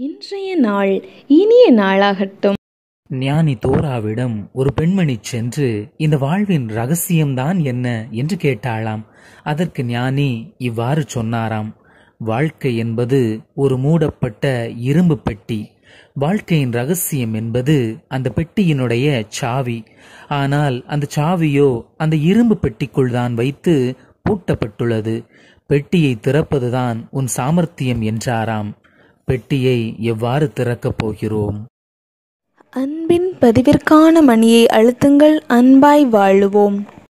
இன்றைய நாள் இனிய நாளாகட்டும். ஞானி தோராவிடம் ஒரு பெண்மணி சென்று இந்த வாழ்வின் ரகசியம்தான் என்ன? என்று கேட்டாளாம். அதற்கு ஞானி இவ்வாறு சொன்னாராம். வாழ்க்கை என்பது ஒரு மூடப்பட்ட இரும்பு பெட்டி. வாழ்க்கையின் ரகசியம் என்பது அந்த பெட்டியினுடைய சாவி. ஆனால் அந்த சாவியோ அந்த இரும்பு பெட்டிக்குள் தான் வைத்து பூட்டப்பட்டுள்ளது. பெட்டியை திறப்பதுதான் உன் சாமர்த்தியம் என்றாராம். பெட்டியை எவ்வாறு திறக்கப் போகிறோம்? அன்பின் பதிவிற்கான மணியை அழுத்துங்கள் அன்பாய் வாழுவோம்.